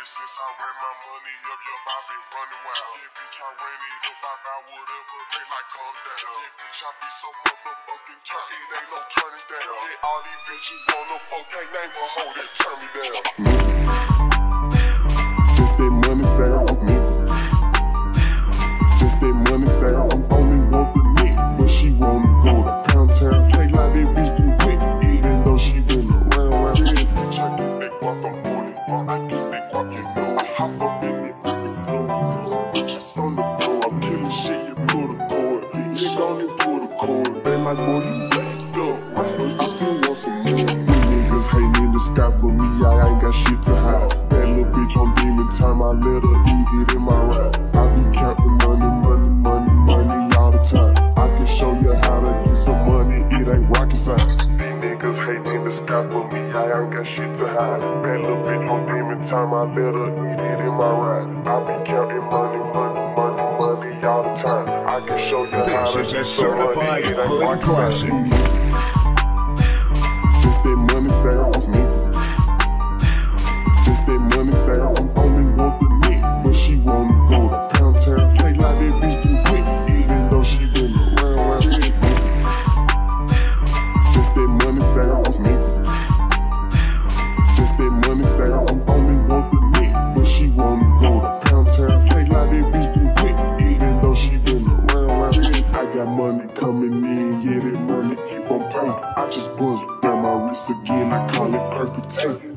Ever since I ran my money up, yup, I been running wild. Yeah, bitch, I ran it up, I got whatever, they like calm down. Yeah, bitch, I be so motherfucking turn, it ain't no turning down. Yeah, all these bitches wanna fuck, can't name a hoe that turn me down. Like, boy, you backed up, I still want some more. These niggas hating in skies, but me, I ain't got shit to hide. That little bitch on demon time, I let her eat it in my ride. I be counting money, money, money, money all the time. I can show you how to get some money, it ain't rocket science. Niggas hating in skies, but me, I ain't got shit to hide. That little bitch on demon time, I let her eat it in my ride. I be counting show you how This to is a get some money, certified it ain't hood classic. Just that money sound on me. coming in, yeah, that money keep on piling. I just bust down my wrist again, I call it perfect time.